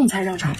贡菜热炒。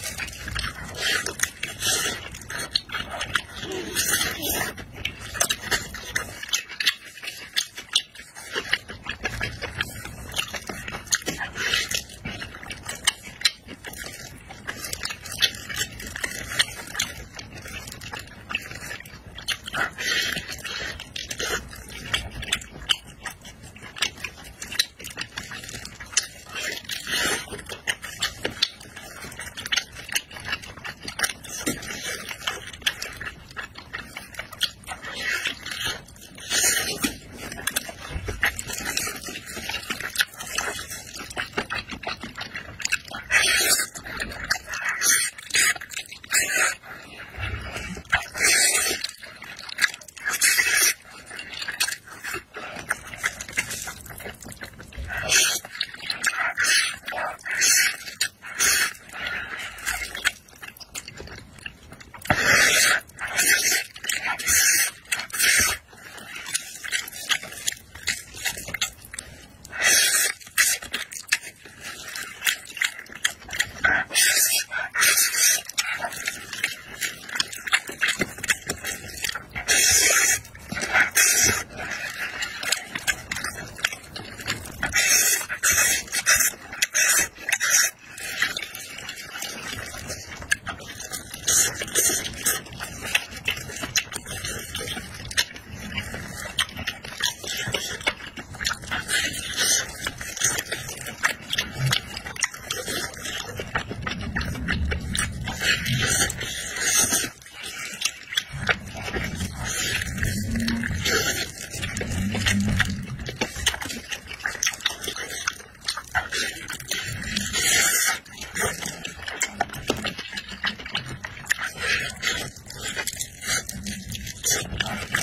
Yes.